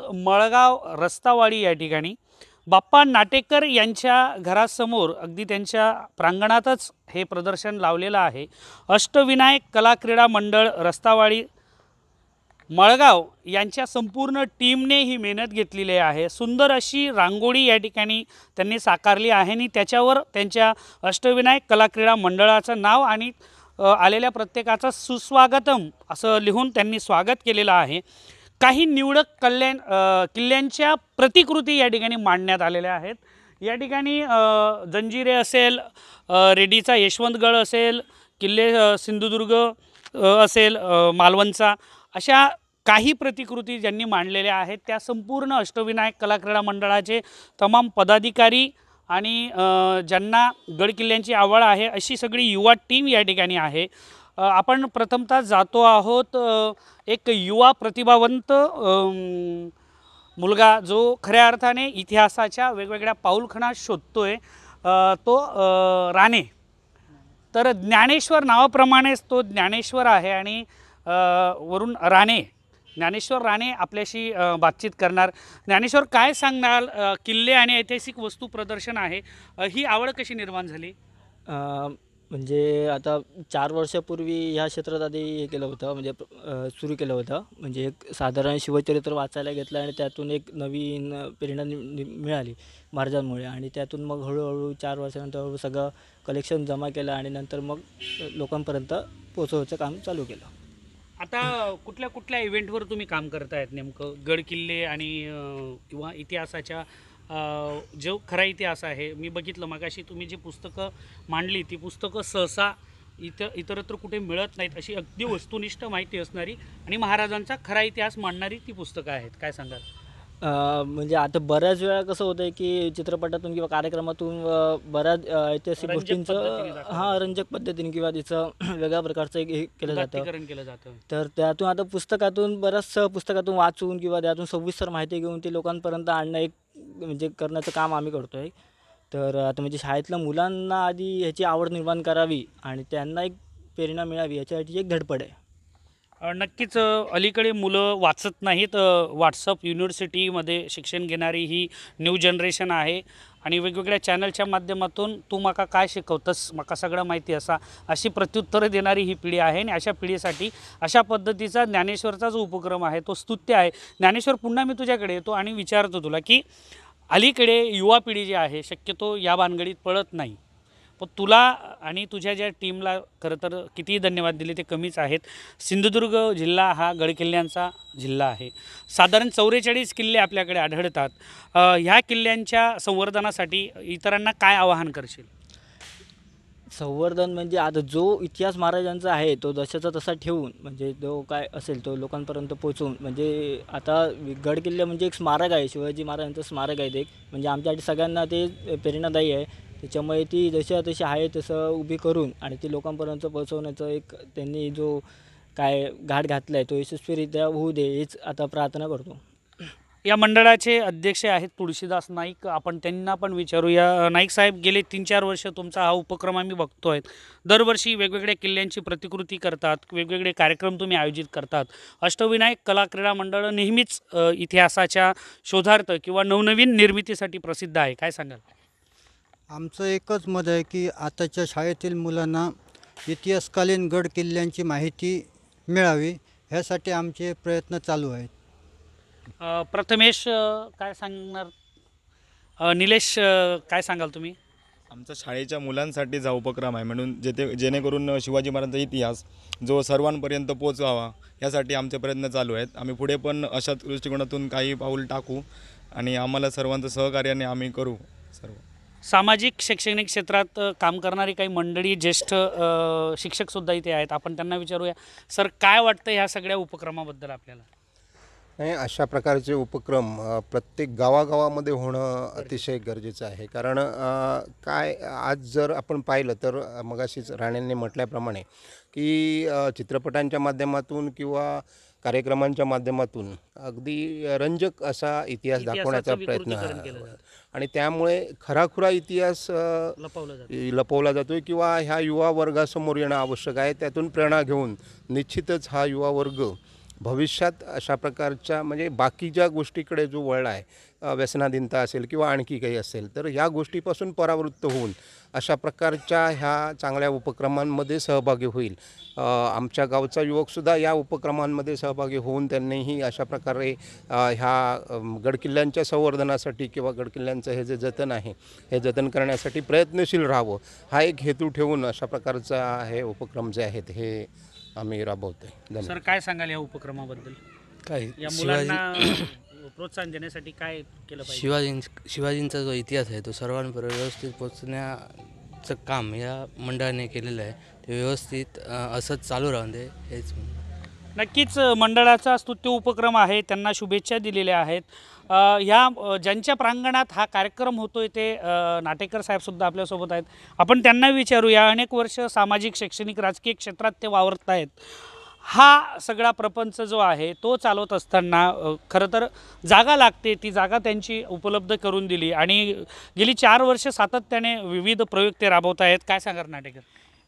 मळगाव रस्तावाडी या ठिकाणी बाप्पा नाटेकर यांच्या घरासमोर अगदी त्यांच्या प्रांगणातच हे प्रदर्शन लावलेलं आहे. अष्टविनायक कला क्रीडा मंडळ रस्तावाडी मळगाव यांच्या संपूर्ण टीमने ही मेहनत घेतलेली आहे. सुंदर अशी रांगोळी या ठिकाणी त्यांनी साकारली आहे आणि त्याच्यावर त्यांच्या अष्टविनायक कला क्रीडा मंडळाचं नाव आणि आलेल्या प्रत्येकाचं सुस्वागतम असं लिहून त्यांनी स्वागत केलेलं आहे. काही निवडक कल्याण किल्ल्यांच्या प्रतिकृती या ठिकाणी मांडण्यात आलेल्या आहेत. या ठिकाणी जंजिरे असेल रेडीचा रेड्डीचा यशवंतगड असेल किल्ले सिंधुदुर्ग असेल मालवणचा अशा काही प्रतिकृती ज्यांनी मांडलेल्या आहेत त्या संपूर्ण अष्टविनायक कला क्रीडा मंडळाचे तमाम पदाधिकारी आणि ज्यांना गडकिल्ल्यांची आवड आहे अशी सगळी युवा टीम या ठिकाणी आहे. आपण प्रथमतः जातो आहोत एक युवा प्रतिभावंत मुलगा जो खऱ्या अर्थाने इतिहासाच्या वेगवेगळ्या पाऊलखणा शोधतोय आहे तो राणे. तर ज्ञानेश्वर नावाप्रमाणेच तो ज्ञानेश्वर आहे आणि वरून राणे. ज्ञानेश्वर राणे आपल्याशी बातचीत करणार. ज्ञानेश्वर काय सांगणार किल्ले आणि ऐतिहासिक वस्तू प्रदर्शन आहे? ही आवड कशी निर्माण झाली? म्हणजे आता चार वर्षापूर्वी ह्या क्षेत्रात आधी हे केलं होतं म्हणजे सुरू केलं होतं. म्हणजे एक साधारण शिवचरित्र वाचायला घेतलं आणि त्यातून एक नवीन प्रेरणा नि- मिळाली महाराजांमुळे आणि त्यातून मग हळूहळू चार वर्षानंतर हळूहळू सगळं कलेक्शन जमा केलं आणि नंतर मग लोकांपर्यंत पोचवायचं काम चालू केलं. आता कुठल्या कुठल्या इव्हेंटवर तुम्ही काम करतायत नेमकं? गड किल्ले आणि किंवा इतिहासाच्या जो खरा इतिहास आहे मी बघितलं मगाशी तुम्ही जी पुस्तकं मांडली ती पुस्तकं सहसा इतर इतरत्र कुठे मिळत नाहीत अशी अगदी वस्तुनिष्ठ माहिती असणारी आणि महाराजांचा खरा इतिहास मांडणारी ती पुस्तकं आहेत. काय सांगाल? म्हणजे आता बऱ्याच वेळा कसं होतं की चित्रपटातून किंवा कार्यक्रमातून बऱ्याच ऐतिहासिक गोष्टींचं हां रंजक पद्धतीने किंवा तिचं वेगळ्या प्रकारचं एक हे केलं जातं. केलं जातं. तर त्यातून आता पुस्तकातून बऱ्याचशा पुस्तकातून वाचून किंवा त्यातून सविस्तर माहिती घेऊन ते लोकांपर्यंत आणणं एक म्हणजे करण्याचं काम आम्ही करतो आहे तर आता म्हणजे शाळेतल्या मुलांना आधी ह्याची आवड निर्माण करावी आणि त्यांना एक प्रेरणा मिळावी याच्यासाठी एक धडपड आहे. नक्कीच अलीकडे मुलं वाचत नाहीत. व्हॉट्सअप युनिव्हर्सिटीमध्ये शिक्षण घेणारी ही न्यू जनरेशन आहे. आणि वेगवेगळ्या चॅनलच्या माध्यमातून तू माका काय शिकवतस माका सगळं माहिती असा अशी प्रत्युत्तरं देणारी ही पिढी आहे. आणि अशा पिढीसाठी अशा पद्धतीचा ज्ञानेश्वरचा जो उपक्रम आहे तो स्तुत्य आहे. ज्ञानेश्वर पुन्हा मी तुझ्याकडे येतो आणि विचारतो तुला की अलीकडे युवा पिढी जी आहे शक्यतो या भानगडीत पळत नाही. पण तुला आणि तुझ्या ज्या टीमला खरं तर कितीही धन्यवाद दिले ते कमीच आहेत. सिंधुदुर्ग जिल्हा हा गडकिल्ल्यांचा जिल्हा आहे. साधारण चौवेचाळीस किल्ले आपल्याकडे आढळतात. ह्या किल्ल्यांच्या संवर्धनासाठी इतरांना काय आवाहन करशील? संवर्धन म्हणजे आता जो इतिहास महाराजांचा आहे तो जशाचा तसा ठेवून म्हणजे जो काय असेल तो लोकांपर्यंत पोहोचवून म्हणजे आता गड किल्ले म्हणजे एक स्मारक आहे शिवाजी महाराजांचं स्मारक आहे ते म्हणजे आमच्यासाठी सगळ्यांना ते प्रेरणादायी आहे. त्याच्यामुळे ती जशा तशी आहे तसं उभी करून आणि ती लोकांपर्यंत पोहोचवण्याचं एक त्यांनी जो काय घाट घातला आहे तो यशस्वीरित्या होऊ दे हीच आता प्रार्थना करतो. या मंडळाचे अध्यक्ष आहेत तुळशीदास नाईक. आपण त्यांना पण विचारूया. नाईक साहेब गेले तीन चार वर्ष तुमचा हा उपक्रम आम्ही बघतो आहेत दरवर्षी वेगवेगळ्या किल्ल्यांची प्रतिकृती करतात वेगवेगळे कार्यक्रम तुम्ही आयोजित करतात. अष्टविनायक कला क्रीडा मंडळ नेहमीच इतिहासाच्या शोधार्थ किंवा नवनवीन निर्मितीसाठी प्रसिद्ध आहे. काय सांगाल? आमचं एकच मत आहे की आताच्या शाळेतील मुलांना इतिहासकालीन गड किल्ल्यांची माहिती मिळावी ह्यासाठी आमचे प्रयत्न चालू आहेत. अ, प्रथमेश अ, काय सांगणार? अ, निलेश अ, काय सांगाल तुम्ही? आमचा शाळेच्या मुलांसाठीचा उपक्रम आहे म्हणून जेथे जेणेकरून शिवाजी महाराजांचा इतिहास जो सर्वांपर्यंत पोचवावा यासाठी आमचे प्रयत्न चालू आहेत. आम्ही पुढे पण अशाच दृष्टिकोनातून काही पाऊल टाकू आणि आम्हाला सर्वांचं सहकार्याने आम्ही करू सर्व. सामाजिक शैक्षणिक क्षेत्रात काम करणारी काही मंडळी ज्येष्ठ शिक्षकसुद्धा इथे आहेत. आपण त्यांना विचारूया सर काय वाटतं ह्या सगळ्या उपक्रमाबद्दल आपल्याला? नाही अशा प्रकारचे उपक्रम प्रत्येक गावागावामध्ये होणं अतिशय गरजेचं आहे. कारण काय आज जर आपण पाहिलं तर मगाशीच राणेंनी म्हटल्याप्रमाणे की चित्रपटांच्या माध्यमातून किंवा कार्यक्रमांच्या माध्यमातून अगदी रंजक असा इतिहास दाखवण्याचा प्रयत्न. आणि त्यामुळे खराखुरा इतिहास अ, लपवलं जातं. लपवला जातो किंवा ह्या युवा वर्गासमोर येणं आवश्यक आहे. त्यातून प्रेरणा घेऊन निश्चितच हा युवा वर्ग भविष्यात अशा प्रकारच्या म्हणजे बाकीच्या गोष्टीकडे जो वळला आहे व्यसनाधीनता असेल किंवा आणखी काही असेल तर ह्या गोष्टीपासून परावृत्त होऊन अशा प्रकारच्या ह्या चांगल्या उपक्रमांमध्ये सहभागी होईल. आमच्या गावचा युवकसुद्धा या उपक्रमांमध्ये सहभागी होऊन त्यांनीही अशा प्रकारे ह्या गडकिल्ल्यांच्या संवर्धनासाठी किंवा गडकिल्ल्यांचं हे जे जतन आहे हे जतन करण्यासाठी प्रयत्नशील राहावं हा एक हेतू ठेवून अशा प्रकारचा हे उपक्रम जे आहेत हे आम्ही राबवतो आहे धन्यवाद. सर काय सांगाल या उपक्रमाबद्दल? काय या मुलांना प्रोत्साहन देण्यासाठी काय केलं पाहिजे? शिवाजीं शिवाजींचा जो इतिहास आहे तो सर्वांपर्यंत व्यवस्थित पोचण्याचं काम या मंडळाने केलेलं आहे. ते व्यवस्थित अ, असंच चालू राहून दे हेच नक्कीच मंडळाचा स्तुत्य उपक्रम आहे त्यांना शुभेच्छा दिलेल्या आहेत. ह्या ज्यांच्या प्रांगणात हा कार्यक्रम होतोय ते नाटेकर साहेबसुद्धा आपल्यासोबत आहेत. आपण त्यांना विचारूया अनेक वर्ष सामाजिक शैक्षणिक राजकीय क्षेत्रात ते वावरत आहेत हा सगळा प्रपंच जो आहे तो चालवत असताना खरं तर जागा लागते ती जागा त्यांची उपलब्ध करून दिली. आणि गेली चार वर्ष सातत्याने विविध प्रयोग ते राबवत आहेत काय सांगणार नाटेकर?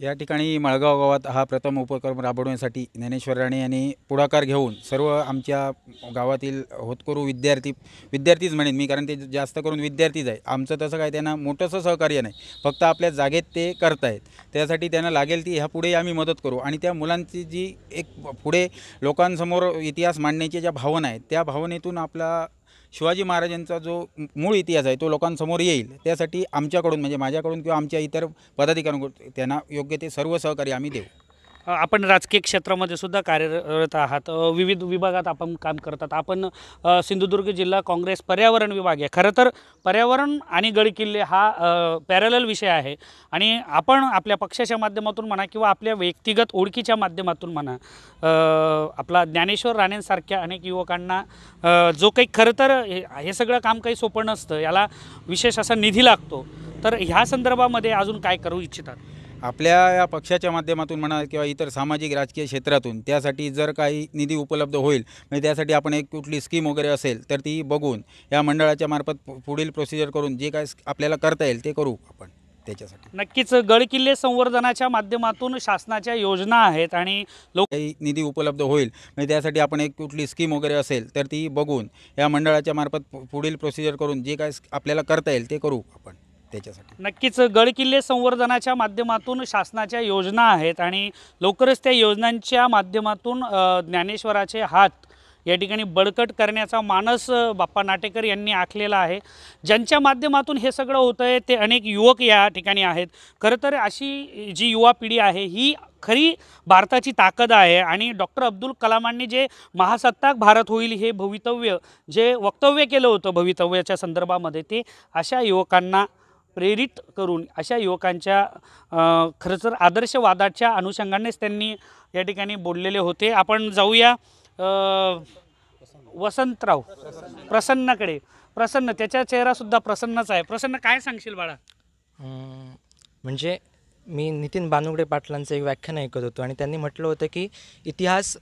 या ठिकाणी मळगाव गावात हा प्रथम उपक्रम राबवण्यासाठी ज्ञानेश्वर राणे यांनी पुढाकार घेऊन सर्व आमच्या गावातील होतकरू विद्यार्थी विद्यार्थीच म्हणेन मी कारण ते जास्त करून विद्यार्थीच आहे आमचं तसं काय त्यांना मोठंसं सहकार्य नाही. फक्त आपल्या जागेत ते करतायत. त्यासाठी त्यांना लागेल ती ह्यापुढे आम्ही मदत करू. आणि त्या मुलांची जी एक पुढे लोकांसमोर इतिहास मांडण्याच्या ज्या भावना आहेत त्या भावनेतून आपला शिवाजी महाराजांचा जो मूळ इतिहास आहे तो लोकांसमोर येईल. त्यासाठी आमच्याकडून म्हणजे माझ्याकडून किंवा आमच्या इतर पदाधिकाऱ्यांकडून त्यांना योग्य ते सर्व सहकार्य आम्ही देऊ. आपण राजकीय क्षेत्रामध्ये सुद्धा कार्यरत आहात. विविध विभागात आपण काम करतात. आपण सिंधुदुर्ग जिल्हा काँग्रेस पर्यावरण विभाग आहे. खरं तर पर्यावरण आणि गडकिल्ले हा पॅरल विषय आहे. आणि आपण आपल्या पक्षाच्या माध्यमातून म्हणा किंवा आपल्या व्यक्तिगत ओळखीच्या माध्यमातून म्हणा आपला ज्ञानेश्वर राणेंसारख्या अनेक युवकांना जो काही खरं तर हे हे सगळं काम काही सोपं नसतं याला विशेष असा निधी लागतो. तर ह्या संदर्भामध्ये अजून काय करू इच्छितात? आपल्या या पक्षाच्या माध्यमातून म्हणा किंवा इतर सामाजिक राजकीय क्षेत्रातून त्यासाठी जर काही निधी उपलब्ध होईल म्हणजे त्यासाठी आपण एक कुठली स्कीम वगैरे असेल तर ती बघून या मंडळाच्या मार्फत पुढील प्रोसिजर करून जे काय आपल्याला करता येईल ते करू आपण त्याच्यासाठी. नक्कीच गडकिल्ले संवर्धनाच्या माध्यमातून शासनाच्या योजना आहेत आणि लोक काही निधी उपलब्ध होईल म्हणजे त्यासाठी आपण एक कुठली स्कीम वगैरे असेल तर ती बघून या मंडळाच्या मार्फत पुढील प्रोसिजर करून जे काय आपल्याला करता येईल ते करू आपण. त्याच्यासाठी. नक्कीच गडकिल्ले संवर्धनाच्या माध्यमातून शासनाच्या योजना आहेत आणि लवकरच त्या योजनांच्या माध्यमातून ज्ञानेश्वराचे हात या ठिकाणी बळकट करण्याचा मानस बाप्पा नाटेकर यांनी आखलेला आहे. ज्यांच्या माध्यमातून हे सगळं होतं आहे ते अनेक युवक या ठिकाणी आहेत. खरं तर अशी जी युवा पिढी आहे ही खरी भारताची ताकद आहे आणि डॉक्टर अब्दुल कलामांनी जे महासत्ताक भारत होईल हे भवितव्य जे वक्तव्य केलं होतं भवितव्याच्या संदर्भामध्ये ते अशा युवकांना प्रेरित करून अशा युवकांच्या खरं तर आदर्शवादाच्या अनुषंगानेच त्यांनी या ठिकाणी बोललेले होते. आपण जाऊया वसंतराव प्रसन्नाकडे. प्रसन्न त्याचा चेहरासुद्धा प्रसन्नच आहे. प्रसन्न काय सांगशील बाळा? म्हणजे मी नितीन बानुगडे पाटलांचं एक व्याख्यान ऐकत होतो आणि त्यांनी म्हटलं होतं की इतिहास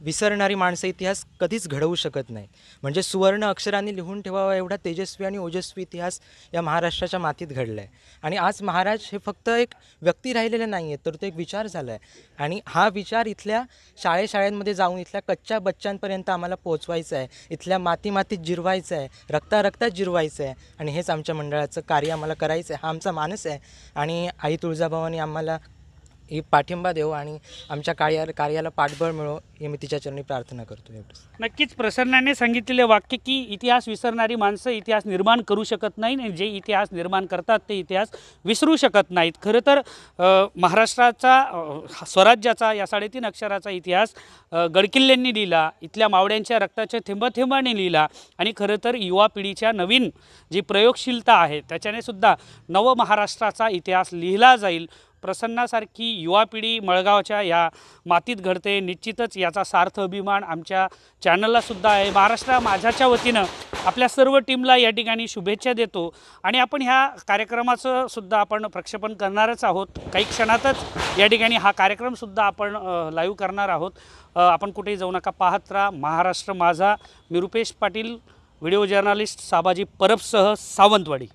विसरणारी माणसं इतिहास कधीच घडवू शकत नाही. म्हणजे सुवर्ण अक्षरांनी लिहून ठेवावा एवढा तेजस्वी आणि ओजस्वी इतिहास या महाराष्ट्राच्या मातीत घडला आहे आणि आज महाराज हे फक्त एक व्यक्ती राहिलेले नाही आहेत तर तो एक विचार झाला आहे आणि हा विचार इथल्या शाळेशाळेंमध्ये जाऊन इथल्या कच्च्या बच्चांपर्यंत आम्हाला पोहोचवायचा आहे इथल्या माती मातीत जिरवायचं आहे रक्ता रक्तात जिरवायचं आहे आणि हेच आमच्या मंडळाचं कार्य आम्हाला करायचं आहे हा आमचा मानस आहे. आणि आई तुळजाभवानी आम्हाला ही पाठिंबा देऊ आणि आमच्या कार्या कार्याला पाठबळ मिळो हे मी तिच्या चरणी प्रार्थना करतो एवढंच. नक्कीच प्रसन्नाने सांगितलेले वाक्य की इतिहास विसरणारी माणसं इतिहास निर्माण करू शकत नाही आणि जे इतिहास निर्माण करतात ते इतिहास विसरू शकत नाहीत. खरं तर महाराष्ट्राचा स्वराज्याचा या साडेतीन अक्षराचा इतिहास गडकिल्ल्यांनी लिहिला इथल्या मावड्यांच्या रक्ताच्या थेंबाथेंबाने लिहिला आणि खरं तर युवा पिढीच्या नवीन जी प्रयोगशीलता आहे त्याच्याने सुद्धा नव महाराष्ट्राचा इतिहास लिहिला जाईल. प्रसन्नासारखी युवा पिढी मळगावच्या या मातीत घडते. निश्चितच याचा सार्थ अभिमान आमच्या चॅनललासुद्धा आहे. महाराष्ट्र माझ्याच्या वतीनं आपल्या सर्व टीमला या ठिकाणी शुभेच्छा देतो. आणि आपण ह्या कार्यक्रमाचं सुद्धा आपण प्रक्षेपण करणारच आहोत. काही क्षणातच या ठिकाणी हा कार्यक्रमसुद्धा आपण लाईव्ह करणार आहोत. आपण कुठेही जाऊ नका. पाहत राहा. महाराष्ट्र माझा. मी रुपेश पाटील व्हिडिओ जर्नालिस्ट साबाजी परबसह सावंतवाडी.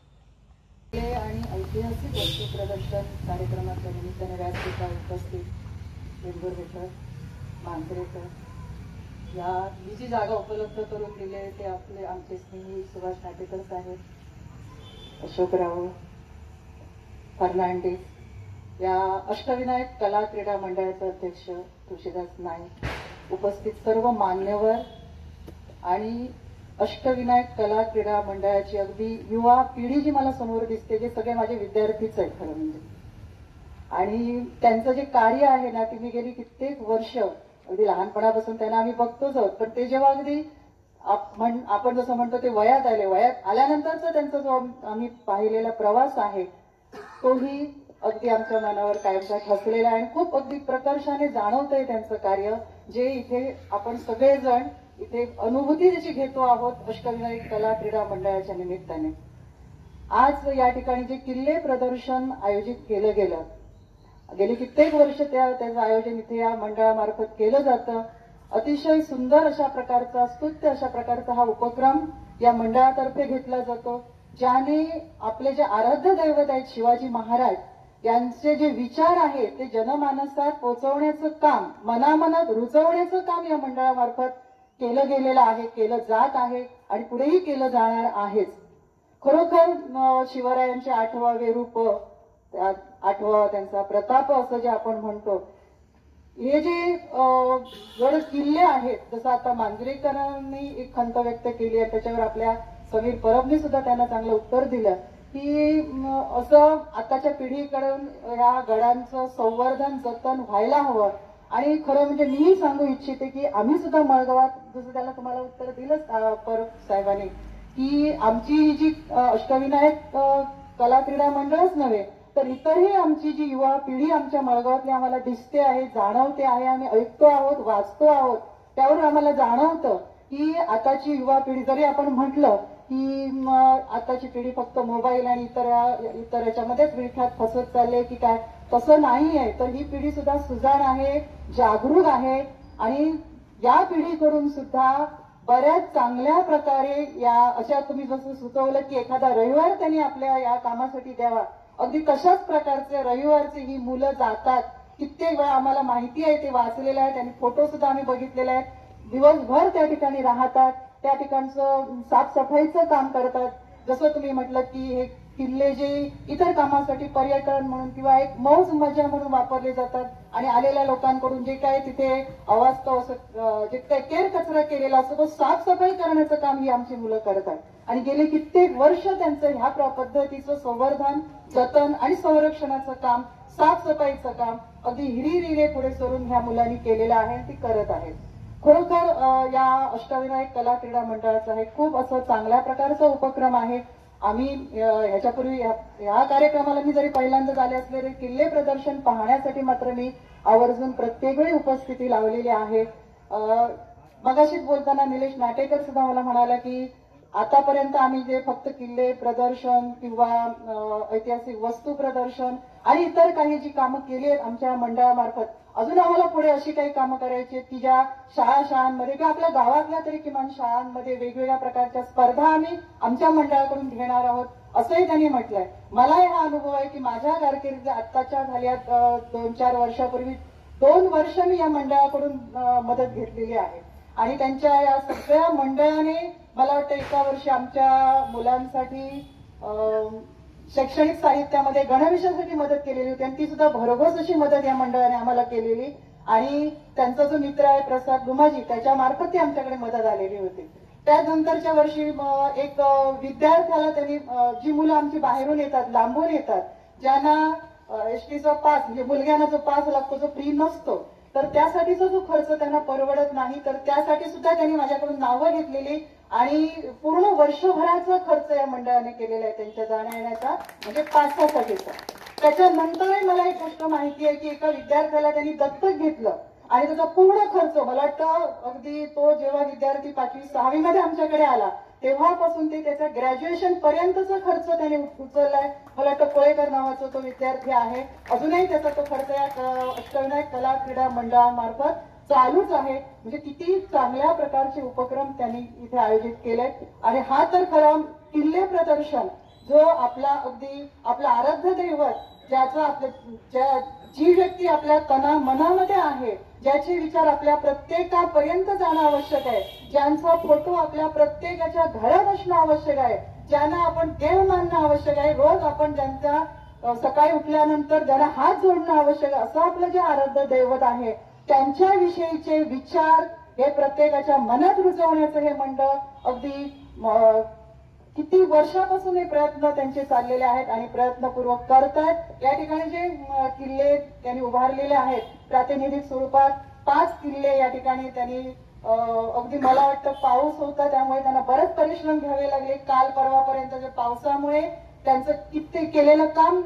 आणि ऐतिहासिक वस्तू प्रदर्शन कार्यक्रमाच्या निमित्ताने व्यासपीठावर उपस्थित विंदूर मांजरेकर या ही जी जागा उपलब्ध करून दिली आहे ते आपले आमचे स्नेही सुभाष नाटेकर साहेब अशोकराव फर्नांडिस या अष्टविनायक कला क्रीडा मंडळाचे अध्यक्ष तुळशीदास नाईक उपस्थित सर्व मान्यवर आणि अष्टविनायक कला क्रीडा मंडळाची अगदी युवा पिढी जी मला समोर दिसते जे सगळे माझे विद्यार्थीच आहेत खरं म्हणजे. आणि त्यांचं जे कार्य आहे ना ते मी गेली कित्येक वर्ष अगदी लहानपणापासून त्यांना आम्ही बघतोच आहोत पण ते जेव्हा अगदी आप- म्हण- आपण जसं म्हणतो ते वयात आले वयात आल्यानंतरचा त्यांचा जो आम्ही पाहिलेला प्रवास आहे तोही अगदी आमच्या मनावर कायमचा ठसलेला आहे. आणि खूप अगदी प्रकर्षाने जाणवतंय त्यांचं कार्य जे इथे आपण सगळेजण इथे अनुभूती जशी घेतो आहोत अष्टविनायक कला क्रीडा मंडळाच्या निमित्ताने. आज या ठिकाणी जे किल्ले प्रदर्शन आयोजित केलं गेलं गेली कित्येक वर्ष त्या त्याचं आयोजन इथे या मंडळामार्फत केलं जातं. अतिशय सुंदर अशा प्रकारचा स्तुत्य अशा प्रकारचा हा उपक्रम या मंडळातर्फे घेतला जातो ज्याने आपले जे आराध्य दैवत आहेत शिवाजी महाराज यांचे जे विचार आहेत ते जनमानसात पोचवण्याचं काम मनामनात रुजवण्याचं काम या मंडळामार्फत केलं गेलेलं आहे केलं जात आहे आणि पुढेही केलं जाणार आहेच खरोखर शिवरायांचे आठवावे रूप आठवा त्यांचा प्रताप असं जे आपण म्हणतो हे जे गड किल्ले आहेत जसं आता मांजरेकरांनी एक खंत व्यक्त केली आहे त्याच्यावर आपल्या समीर परबने सुद्धा त्यांना चांगलं उत्तर दिलं की असं आताच्या पिढीकडून ह्या गडांचं संवर्धन जतन व्हायला हवं. आणि खरं म्हणजे मीही सांगू इच्छिते की आम्ही सुद्धा मळगावात जसं त्याला तुम्हाला उत्तर दिलंच पर साहेबांनी की आमची ही जी अष्टविनायक कला क्रीडा मंडळच नव्हे तर इतरही आमची जी युवा पिढी आमच्या मळगावातली आम्हाला दिसते आहे जाणवते आहे आम्ही ऐकतो आहोत वाचतो आहोत त्यावर आम्हाला जाणवतं की आताची युवा पिढी जरी आपण म्हटलं की आताची पिढी फक्त मोबाईल आणि इतर इतर याच्यामध्येच विठ्यात फसत चालले की काय तसं नाही आहे तर ही पिढी सुद्धा सुजाण आहे जागरूक आहे आणि या पिढीकडून सुद्धा बऱ्याच चांगल्या प्रकारे या अशा तुम्ही जसं सुचवलं की एखादा रविवार त्यांनी आपल्या या कामासाठी द्यावा. अगदी तशाच प्रकारचे रविवारचे ही मुलं जातात. कित्येक वेळा आम्हाला माहिती आहे ते वाचलेलं आहे त्यांनी फोटो सुद्धा आम्ही बघितलेले आहेत. दिवसभर त्या ठिकाणी राहतात त्या ठिकाणचं साफसफाईचं काम करतात. जसं तुम्ही म्हटलं की हे किल्ले जे इतर कामासाठी पर्यटन म्हणून किंवा एक मौज मजा म्हणून वापरले जातात. आणि आलेल्या लोकांकडून जे काय तिथे अवास्तव असं जे काय केर कचरा केलेला असतो तो साफसफाई करण्याचं काम ही आमची मुलं करतात आणि गेले कित्येक वर्ष त्यांचं ह्या पद्धतीचं संवर्धन जतन आणि संरक्षणाचं काम साफसफाईचं काम अगदी हिरिरीने पुढे सरून ह्या मुलांनी केलेलं आहे आणि ती करत आहेत. खरोखर या अष्टविनायक कला क्रीडा मंडळाचा हे खूप असं चांगल्या प्रकारचा उपक्रम आहे. आम्ही ह्याच्यापूर्वी ह्या कार्यक्रमाला मी जरी पहिल्यांदा झाले असले तरी किल्ले प्रदर्शन पाहण्यासाठी मात्र मी आवर्जून प्रत्येक वेळी उपस्थिती लावलेली आहे. मगाशीच बोलताना निलेश नाटेकर सुद्धा मला म्हणाला की आतापर्यंत आम्ही जे फक्त किल्ले प्रदर्शन किंवा ऐतिहासिक वस्तू प्रदर्शन आणि इतर काही जी कामं केली आहेत आमच्या मंडळामार्फत अजून आम्हाला पुढे अशी काही कामं करायची आहेत की ज्या शाळा शाळांमध्ये किंवा आपल्या गावातल्या तरी किमान शाळांमध्ये वेगवेगळ्या प्रकारच्या स्पर्धा आम्ही आमच्या मंडळाकडून घेणार आहोत असंही त्यांनी म्हटलंय. मलाही हा अनुभव आहे की माझ्या कारकिर्दीत आत्ताच्या झाल्या दोन चार वर्षापूर्वी दोन वर्ष मी या मंडळाकडून मदत घेतलेली आहे. आणि त्यांच्या या सगळ्या मंडळाने मला वाटतं एका वर्षी आमच्या मुलांसाठी शैक्षणिक साहित्यामध्ये गणवेशासाठी मदत केलेली होती आणि ती सुद्धा भरघोस अशी मदत या मंडळाने आम्हाला केलेली. आणि त्यांचा जो मित्र आहे प्रसाद गुमाजी त्याच्या मार्फत ती आमच्याकडे मदत आलेली होती. त्यानंतरच्या वर्षी एक विद्यार्थ्याला त्यांनी जी मुलं आमची बाहेरून येतात लांबून येतात ज्यांना एस टीचा पास म्हणजे मुलग्यांना जो पास लागतो जो फ्री नसतो तर त्यासाठीचा जो खर्च त्यांना परवडत नाही तर त्यासाठी सुद्धा त्यांनी माझ्याकडून नावं घेतलेली. आणि पूर्ण वर्षभराचा खर्च या मंडळाने केलेला आहे त्यांच्या जाण्या येण्याचा म्हणजे पासासाठीचा त्याच्यानंतरही मला एक गोष्ट माहिती आहे की एका विद्यार्थ्याला त्यांनी दत्तक घेतलं आणि त्याचा पूर्ण खर्च मला वाटतं अगदी तो जेव्हा विद्यार्थी पाचवी सहावी मध्ये आमच्याकडे आला तेव्हापासून ते त्याचा ग्रॅज्युएशन पर्यंतचा खर्च त्याने उचललाय. मला वाटतं कोळेकर नावाचा तो विद्यार्थी आहे. अजूनही त्याचा तो खर्च या क- अष्टविनायक कला क्रीडा मंडळामार्फत चालूच आहे. म्हणजे किती चांगल्या प्रकारचे उपक्रम त्यांनी इथे आयोजित केले आणि हा तर खरा किल्ले प्रदर्शन जो आपला अगदी आपला आराध्य दैवत ज्याचा आपल्या जी व्यक्ती आपल्या कणा मनामध्ये आहे ज्याचे विचार आपल्या प्रत्येकापर्यंत जाणं आवश्यक आहे ज्यांचा फोटो आपल्या प्रत्येकाच्या घरात असणं आवश्यक आहे ज्यांना आपण देव मानणं आवश्यक आहे रोज आपण ज्यांचा सकाळी उठल्यानंतर ज्यांना हात जोडणं आवश्यक आहे असं आपलं जे आराध्य दैवत आहे त्यांच्याविषयीचे विचार हे प्रत्येकाच्या मनात रुजवण्याचं हे मंडळ अगदी किती वर्षापासून हे प्रयत्न त्यांचे चाललेले आहेत आणि प्रयत्नपूर्वक करतायत. या ठिकाणी जे किल्ले त्यांनी उभारलेले आहेत प्रातिनिधिक स्वरूपात पाच किल्ले या ठिकाणी त्यांनी अगदी मला वाटतं पाऊस होता त्यामुळे त्यांना बरेच परिश्रम घ्यावे लागले. काल परवापर्यंतच्या पावसामुळे त्यांचं किती केलेलं काम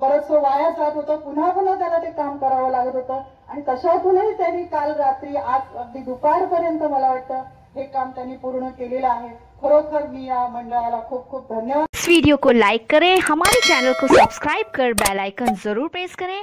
बरंच वाया जात होतं. पुन्हा पुन्हा त्याला ते काम करावं लागत होतं. आणि कशातूनही त्यांनी काल रात्री आज अगदी दुपारपर्यंत मला वाटतं हे काम त्यांनी पूर्ण केलेलं आहे. खरोखर मी या मंडळाला खूप खूप धन्यवाद. इस वीडियो को लाइक करें हमारे चैनल को सब्सक्राइब कर बेल आइकन जरूर प्रेस करें।